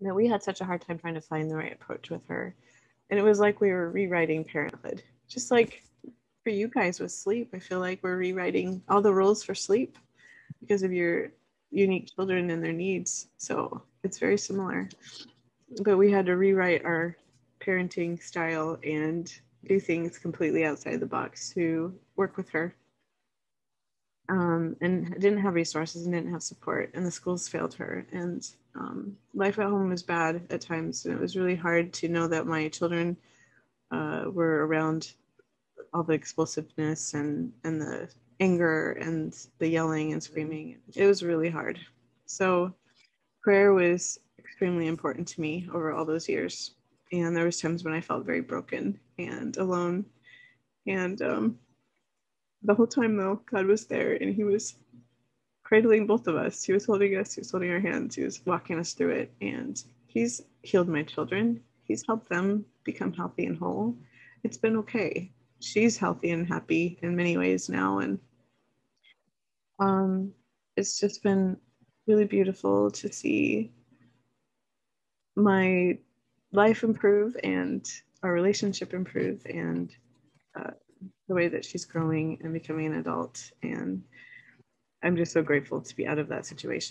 that we had such a hard time trying to find the right approach with her. And it was like we were rewriting parenthood. Just like for you guys with sleep, I feel like we're rewriting all the rules for sleep because of your unique children and their needs. So it's very similar. But we had to rewrite our parenting style and do things completely outside the box to work with her. Um, and didn't have resources and didn't have support, and the schools failed her. And um, life at home was bad at times, and it was really hard to know that my children uh, were around all the explosiveness and and the anger and the yelling and screaming. It was really hard. So prayer was extremely important to me over all those years and there was times when i felt very broken and alone and um, the whole time though god was there and he was cradling both of us. He was holding us he was holding our hands he was walking us through it and he's healed my children. He's helped them become healthy and whole. It's been okay. She's healthy and happy in many ways now and um, it's just been really beautiful to see my life improve and our relationship improve and uh, the way that she's growing and becoming an adult. And I'm just so grateful to be out of that situation.